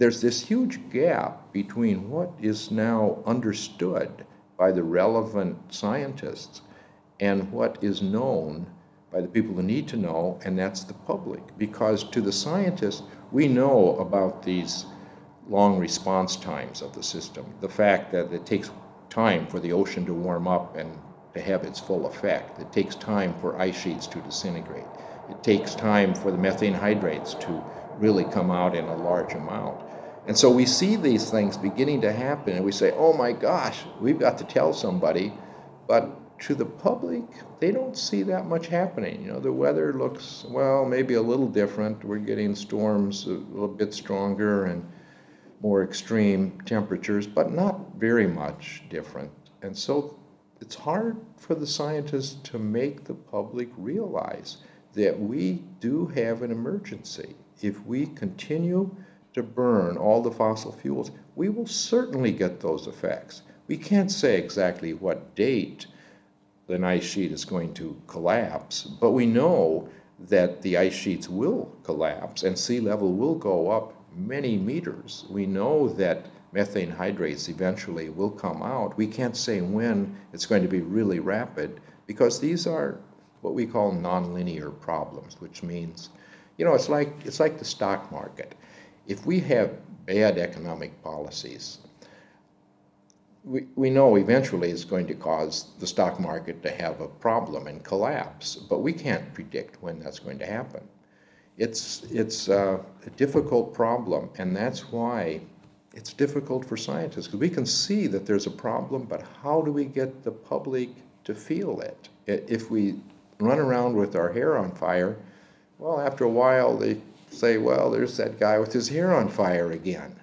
there's this huge gap between what is now understood by the relevant scientists and what is known by the people who need to know, and that's the public. Because to the scientists, we know about these long response times of the system, the fact that it takes time for the ocean to warm up and to have its full effect. It takes time for ice sheets to disintegrate. It takes time for the methane hydrates to really come out in a large amount. And so we see these things beginning to happen and we say, oh my gosh, we've got to tell somebody. But to the public, they don't see that much happening. You know, the weather looks, well, maybe a little different. We're getting storms a little bit stronger and more extreme temperatures, but not very much different. And so it's hard for the scientists to make the public realize that we do have an emergency. If we continue to burn all the fossil fuels, we will certainly get those effects. We can't say exactly what date the ice sheet is going to collapse, but we know that the ice sheets will collapse and sea level will go up many meters. We know that methane hydrates eventually will come out. We can't say when it's going to be really rapid because these are what we call nonlinear problems, which means, you know, it's like, it's like the stock market. If we have bad economic policies, we, we know eventually it's going to cause the stock market to have a problem and collapse, but we can't predict when that's going to happen. It's, it's uh, a difficult problem, and that's why it's difficult for scientists, because we can see that there's a problem, but how do we get the public to feel it? If we run around with our hair on fire, well, after a while they say, well, there's that guy with his hair on fire again.